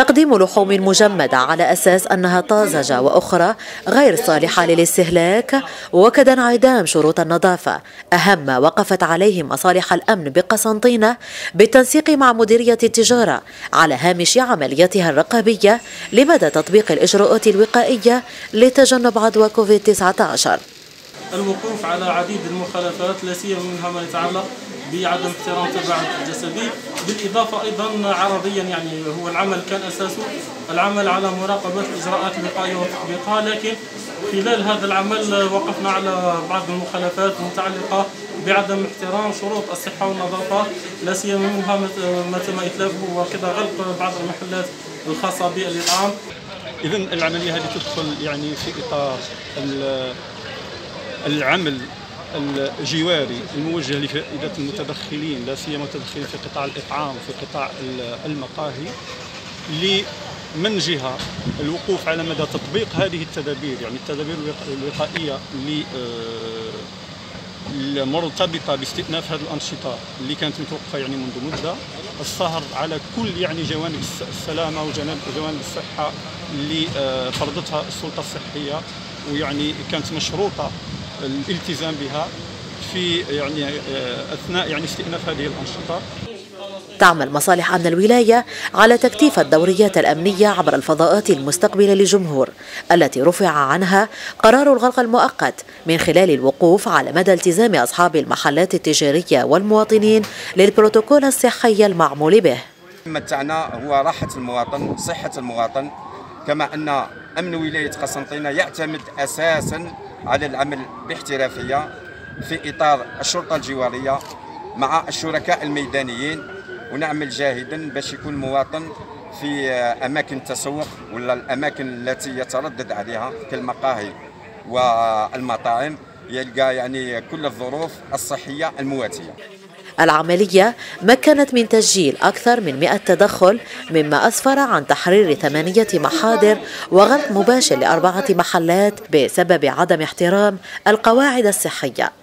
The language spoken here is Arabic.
تقديم لحوم مجمدة على أساس أنها طازجة وأخرى غير صالحة للاستهلاك وكذا انعدام شروط النظافة. أهم ما وقفت عليه مصالح الأمن بقسنطينة بالتنسيق مع مديرية التجارة على هامش عمليتها الرقابية لمدى تطبيق الإجراءات الوقائية لتجنب عدوى كوفيد 19 الوقوف على عديد المخالفات لا سيما منها ما يتعلق بعدم احترام التباعد الجسدي بالإضافة أيضا عرضيا يعني هو العمل كان اساسه العمل على مراقبة إجراءات الوقايه وتطبيقها لكن خلال هذا العمل وقفنا على بعض المخالفات المتعلقة بعدم احترام شروط الصحة والنظافة لا سيما منها ما تم اتلافه وكذا غلق بعض المحلات الخاصة بالإطعام. اذا العملية هذه تدخل يعني في إطار العمل الجواري الموجه لفائدة المتدخلين لا سيما المتدخلين في قطاع الإطعام في قطاع المقاهي من جهه الوقوف على مدى تطبيق هذه التدابير يعني التدابير الوقائية اللي المرتبطة باستئناف هذه الأنشطة اللي كانت متوقفة يعني منذ مدة السهر على كل يعني جوانب السلامة وجوانب الصحة اللي آه، فرضتها السلطة الصحية ويعني كانت مشروطة الالتزام بها في يعني آه، أثناء يعني استئناف هذه الأنشطة. تعمل مصالح أمن الولاية على تكثيف الدوريات الأمنية عبر الفضاءات المستقبلة للجمهور التي رفع عنها قرار الغلق المؤقت من خلال الوقوف على مدى التزام أصحاب المحلات التجارية والمواطنين للبروتوكول الصحي المعمول به. متعنا هو راحة المواطن صحة المواطن كما أن أمن ولاية قسنطينة يعتمد أساسا على العمل باحترافية في إطار الشرطة الجوارية مع الشركاء الميدانيين ونعمل جاهدا باش يكون المواطن في أماكن التسوق ولا الأماكن التي يتردد عليها كالمقاهي والمطاعم يلقى يعني كل الظروف الصحية المواتية. العملية مكنت من تسجيل أكثر من 100 تدخل مما أسفر عن تحرير ثمانية محاضر وغلق مباشر لأربعة محلات بسبب عدم احترام القواعد الصحية.